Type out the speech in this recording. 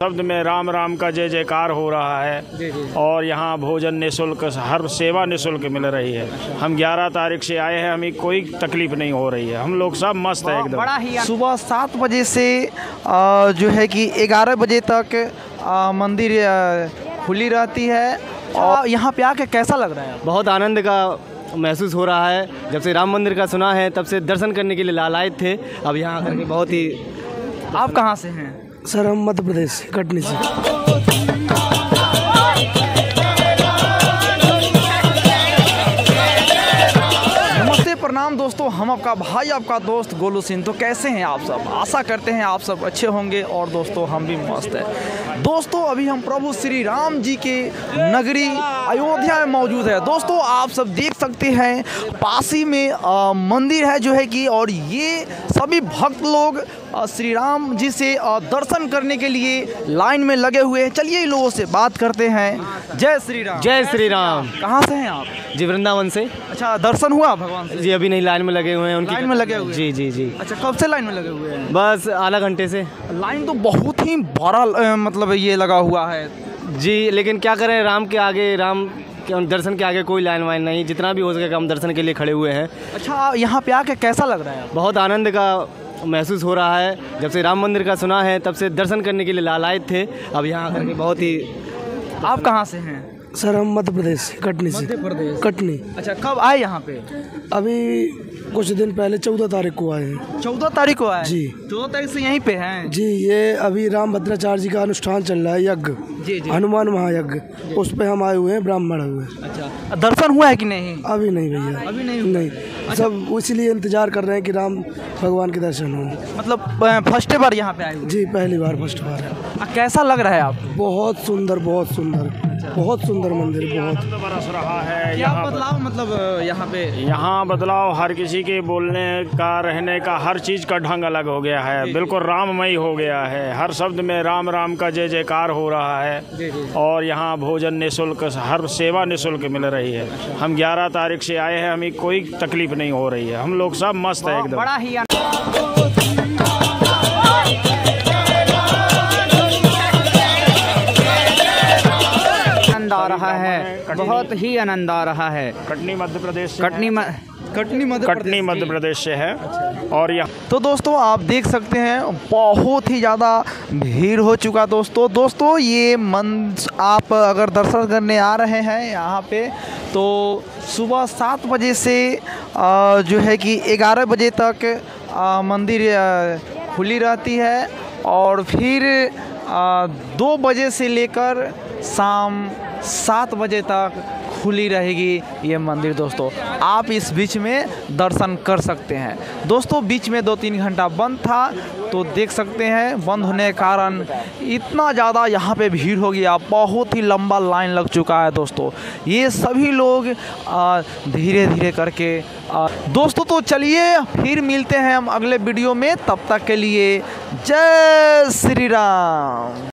शब्द में राम राम का जय जयकार हो रहा है। और यहाँ भोजन निःशुल्क हर सेवा निःशुल्क मिल रही है। हम 11 तारीख से आए हैं हमें कोई तकलीफ़ नहीं हो रही है। हम लोग सब मस्त है एकदम। बड़ा ही सुबह सात बजे से जो है कि ग्यारह बजे तक मंदिर खुली रहती है। और यहाँ पे आके कैसा लग रहा है? बहुत आनंद का महसूस हो रहा है। जब से राम मंदिर का सुना है तब से दर्शन करने के लिए लालायत थे। अब यहाँ आकर के बहुत ही आप कहाँ से हैं? सर, हम मध्य प्रदेश, कटनी से। नमस्ते, प्रणाम दोस्तों, हम आपका भाई, आपका दोस्त गोलू सिंह। तो कैसे हैं आप सब? आशा करते हैं आप सब अच्छे होंगे और दोस्तों, हम भी मस्त हैं। दोस्तों अभी हम प्रभु श्री राम जी के नगरी अयोध्या में मौजूद है। दोस्तों आप सब देख सकते हैं पासी में अ, मंदिर है जो है कि और ये सभी भक्त लोग श्री राम जी से दर्शन करने के लिए लाइन में लगे हुए हैं। चलिए इन लोगों से बात करते हैं। जय श्री राम। जय श्री राम। कहाँ से हैं आप? जी वृंदावन से। अच्छा दर्शन हुआ भगवान से? जी अभी नहीं लाइन में लगे हुए हैं उनकी लाइन में लगे हुए जी जी जी। अच्छा कब से लाइन में लगे हुए हैं? बस आधा घंटे से। लाइन तो बहुत ही बड़ा मतलब ये लगा हुआ है। जी लेकिन क्या करें राम के आगे राम के दर्शन के आगे कोई लाइन वाइन नहीं। जितना भी हो सके हम दर्शन के लिए खड़े हुए हैं। अच्छा यहाँ पे आके कैसा लग रहा है? बहुत आनंद का महसूस हो रहा है। जब से राम मंदिर का सुना है तब से दर्शन करने के लिए लालायत थे। अब यहाँ आकर के बहुत ही आप कहाँ से हैं? सर हम मध्य प्रदेश से कटनी से। प्रदेश। कटनी। अच्छा कब आए यहाँ पे? अभी कुछ दिन पहले चौदह तारीख को आए हैं। चौदह तारीख को आए? जी। चौदह तारीख से यहीं पे हैं? जी ये अभी राम भद्राचार्य जी का अनुष्ठान चल रहा है यज्ञ। जी जी। हनुमान महायज्ञ। उस पे हम आए हुए हैं ब्राह्मण हुए अच्छा दर्शन हुआ है कि नहीं? अभी नहीं भैया। अभी नहीं नहीं। सब इसीलिए इंतज़ार कर रहे हैं कि राम भगवान के दर्शन हो। मतलब फ़र्स्ट बार यहाँ पे आए जी पहली बार फ़र्स्ट बार। है कैसा लग रहा है आप? बहुत सुंदर बहुत सुंदर। बहुत सुंदर मंदिर बहुत। बरस रहा है क्या यहाँ बदलाव मतलब यहाँ पे? यहाँ बदलाव हर किसी के बोलने का रहने का हर चीज़ का ढंग अलग हो गया है। बिल्कुल राममय हो गया है। हर शब्द में राम राम का जय जयकार हो रहा है। और यहाँ भोजन निःशुल्क हर सेवा निःशुल्क मिल रही है। हम 11 तारीख से आए हैं हमें कोई तकलीफ़ नहीं हो रही है। हम लोग सब मस्त है एकदम। बड़ा ही बहुत ही आनंद आ रहा है। कटनी मध्य प्रदेश कटनी कटनी मध्य कटनी मध्य प्रदेश से है। और यहाँ तो दोस्तों आप देख सकते हैं बहुत ही ज़्यादा भीड़ हो चुका दोस्तों। दोस्तों ये मन आप अगर दर्शन करने आ रहे हैं यहाँ पे तो सुबह सात बजे से जो है कि ग्यारह बजे तक मंदिर खुली रहती है। और फिर दो बजे से लेकर शाम सात बजे तक खुली रहेगी ये मंदिर दोस्तों। आप इस बीच में दर्शन कर सकते हैं। दोस्तों बीच में दो तीन घंटा बंद था तो देख सकते हैं बंद होने के कारण इतना ज़्यादा यहाँ पे भीड़ हो गया बहुत ही लंबा लाइन लग चुका है दोस्तों। ये सभी लोग धीरे धीरे करके आ, दोस्तों तो चलिए फिर मिलते हैं हम अगले वीडियो में। तब तक के लिए जय श्री राम।